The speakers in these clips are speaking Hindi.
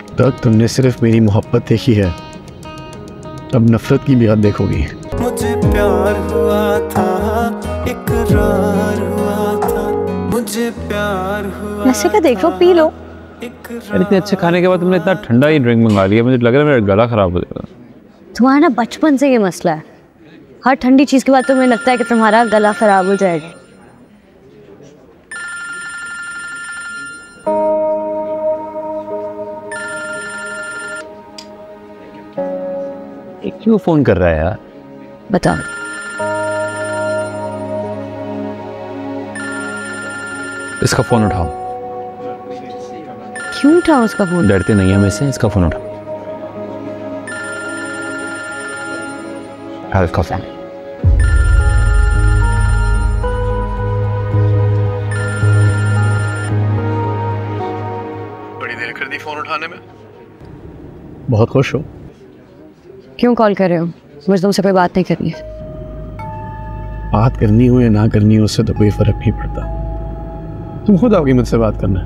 अब तक तुमने सिर्फ़ मेरी मोहब्बत देखी है। अब नफरत की भी हद देखोगी। मुझे प्यार हुआ था इकरार हुआ था। मुझे प्यार हुआ ऐसे क्या देख लो पी लो। यार इतने अच्छे खाने के बाद तुमने इतना ठंडा ही ड्रिंक मंगा लिया। मुझे लग रहा है मेरा गला खराब हो जाएगा। तुम्हारा ना बचपन से ये मसला है। हर ठंडी चीज़ के बाद तुम्हें लगता है कि तुम्हारा गला खराब हो जाएगा। क्यों फ़ोन कर रहा है यार? बताओ। इसका फ़ोन उठाओ। क्यों उठाओ उसका फ़ोन? डरते नहीं है मैं से इसका फ़ोन उठाओ। हाँ इसका फ़ोन। बड़ी देर कर दी फ़ोन उठाने में। बहुत खुश हो। क्यों कॉल कर रहे हो? मुझे तुमसे कोई बात नहीं करनी है। बात करनी हो या ना करनी हो उससे तो कोई फ़र्क नहीं पड़ता। तुम खुद आओगी मुझसे बात करना।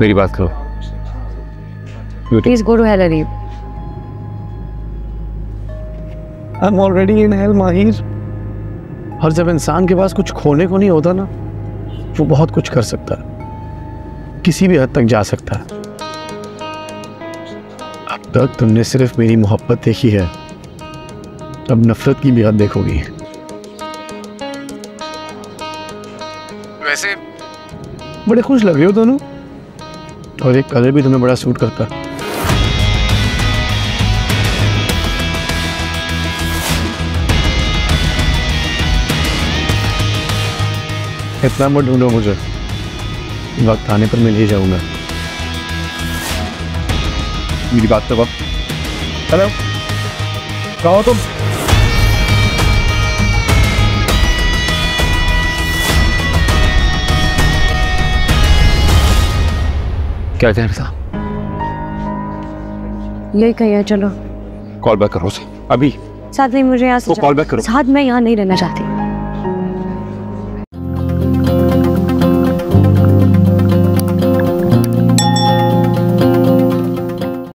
मेरी बात करो। Please go to hell Areeb I am already in hell Mahir और जब इंसान के पास कुछ खोने को नहीं होता ना वो बहुत कुछ कर सकता है। किसी भी हद तक जा सकता है। तक तुमने सिर्फ़ मेरी मोहब्बत देखी है। अब नफरत की भी हद देखोगी। वैसे बड़े खुश लग रहे हो दोनों। और एक कलर भी तुम्हें बड़ा सूट करता। इतना मत ढूंढो मुझे। वक्त आने पर मिल ही जाऊँगा। मेरी बात तो हेलो कहो तुम क्या कह रहा था यही कहीं है चलो। कॉल बैक करो उसे। अभी। साथ नहीं मुझे यहाँ से वो जा- call back करो। साथ मैं यहाँ नहीं रहना चाहती।